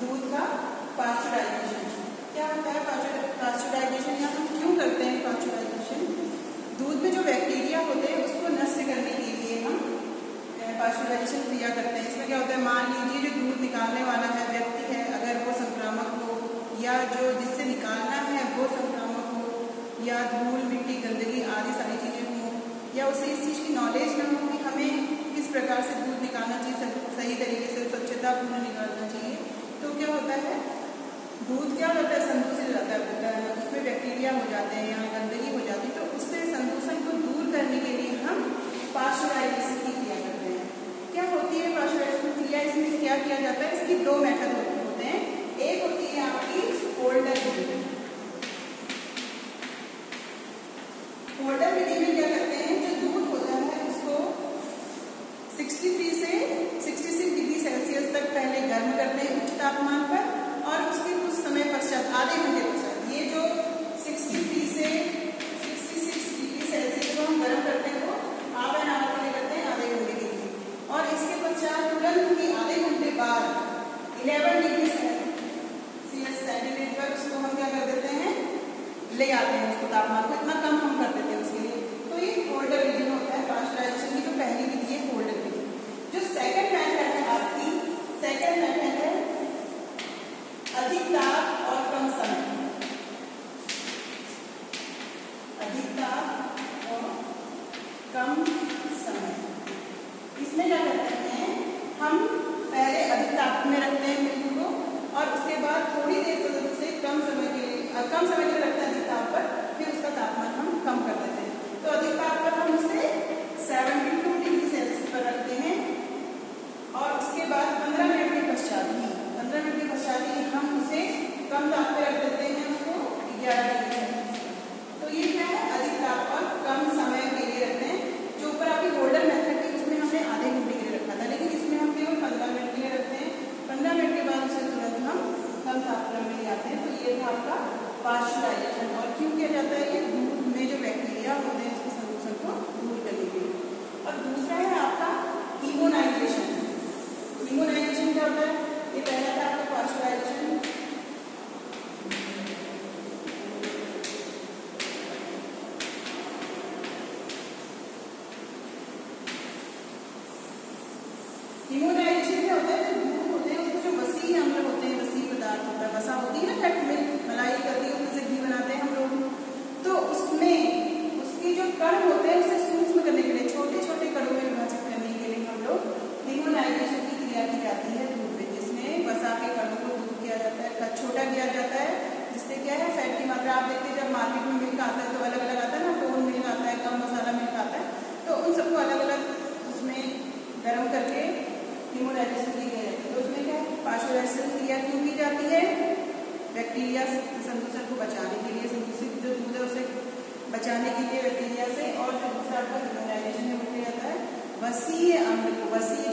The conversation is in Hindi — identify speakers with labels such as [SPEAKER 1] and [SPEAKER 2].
[SPEAKER 1] दूध का पास्चुराइजेशन क्या होता है पास्चुराइजेशन या हम क्यों करते हैं पास्चुराइजेशन दूध में जो बैक्टीरिया होते हैं, उसको नष्ट करने के लिए हम पास्चुराइजेशन क्रिया करते हैं। इसमें क्या होता है? मान लीजिए जो दूध निकालने वाला है, व्यक्ति है, अगर वो संक्रामक हो, या जो जिससे निकालना है, वो संक्रामक हो, या धूल, मिट्टी, गंदगी आदि सारी चीज़ें हों, या उसे इस चीज़ की नॉलेज ना हो कि हमें किस प्रकार से दूध निकालना चाहिए, सही तरीके से स्वच्छता पूर्ण निकालना चाहिए तो क्या होता है? दूध क्या होता है? संदूषित हो जाता है। उसमें बैक्टीरिया हो जाते हैं या गंदगी हो जाती है तो उससे संदूषण को दूर करने के लिए हम पास्चुराइजेशन की क्रिया करते हैं। क्या होती है पास्चुराइजेशन क्रिया? इसमें क्या किया जाता है? इसकी दो मेथड होते हैं। एक होती है आपकी फोल्डर विधि फोल्डर विधि में क्या करते हैं? जो दूध होता है, उसको 63 से 66 डिग्री सेल्सियस तक पहले गर्म करते हैं उच्च तापमान पर और उसके कुछ समय पश्चात आधे घंटे पश्चात ये जो 63 से 66 डिग्री सेल्सियस को हम गर्म करते हैं वो हाफ़ एन आवर के लिए करते हैं आधे घंटे के लिए और इसके पश्चात तुरंत ही आधे घंटे बाद 11 डिग्री सेंटीग्रेड पर उसको हम क्या कर देते हैं? ले आते हैं उसको तापमान को। इतना कम हम कर देते हैं उसके लिए। तो ये होल्डर विधि होता है पास्चराइजेशन की जो पहली विधि है होल्डर विधि जो सेकंड मेथड है आपकी सेकंड मेथड है अधिक ताप और कम समय। अधिक ताप और कम समय। इसमें क्या करते हैं? हम अधिक ताप में रखते हैं मिल्क को और उसके बाद थोड़ी देर तो से कम समय के लिए कम समय के लिए रखते हैं अधिक ताप पर फिर उसका तापमान हम कम कर देते हैं तो अधिक ताप पर हम उसे सेवेंटी टू डिग्री सेल्सियस पर रखते हैं और उसके बाद पंद्रह मिनट के पश्चात ही पंद्रह मिनट के पश्चात ही हम उसे कम ताप पे रख देते हैं उसको ग्यारह डिग्री तो ये क्या है अधिक ताप पर कम समय के लिए रखते हैं जो ऊपर आपकी गोल्डन मेथड थी उसमें हमने आधे घंटे के लिए रखा था लेकिन इसमें हम केवल पंद्रह मिनट के लिए रखते हैं पंद्रह मिनट के बाद उसे तुरंत हम कम तापमान में आते हैं तो ये था आपका पास्चुराइजेशन और क्यों किया जाता है ये? दूध में जो बैक्टीरिया होते हैं, उसके संदूषण को दूर करने के लिए। और दूसरा है आपका इमोनाइजेशन इमोनाइजेशन क्या होता है? ये पहला था आपका पास्चुराइजेशन इमोनाइजेशन क्या होता है जो दूध होते हैं उसमें जो वसी अम्ल होते हैं वसी पदार्थ होता है वसा होती है ना फैट मिल्क मलाई करती है उसमें से घी बनाते हैं हम लोग। तो उसमें, उसके जो कण होते हैं, उसे सूक्ष्म करने के लिए छोटे छोटे कणों में विभाजित करने के लिए हम लोग इमोनाइजेशन की क्रिया की जाती है दूध में, जिसमें वसा के कणों को दूर किया जाता है छोटा किया जाता है, जिससे क्या है फैट की मात्रा, आप देखते हैं, जब मार्केट में मिल्क आता है तो अलग अलग आता है ना टोन मिल्क आता है, कम मसाला मिल्क आता है तो उन सबको अलग अलग उसमें गर्म करके इम्यूनाइजेशन की गई जाती है। तो उसमें क्या है पास्चुराइजेशन क्रिया क्यों की जाती है? बैक्टीरिया सर को बचाने के लिए संदूषित जो दूध है उसे बचाने के लिए बैक्टीरिया से और जो दूसरा आपका इम्यूनाइजेशन में किया जाता है। वसीय अम्ल को वसीय